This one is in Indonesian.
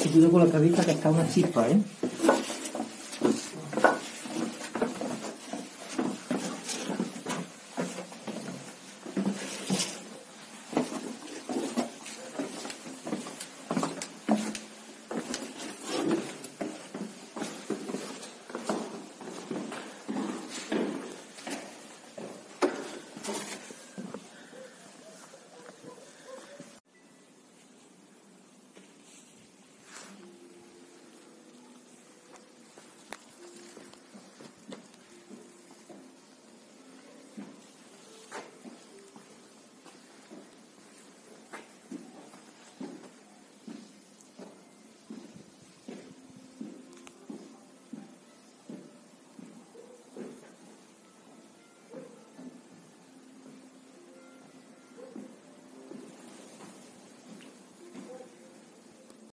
Chiudo con la cabeza che sta una cippa, eh?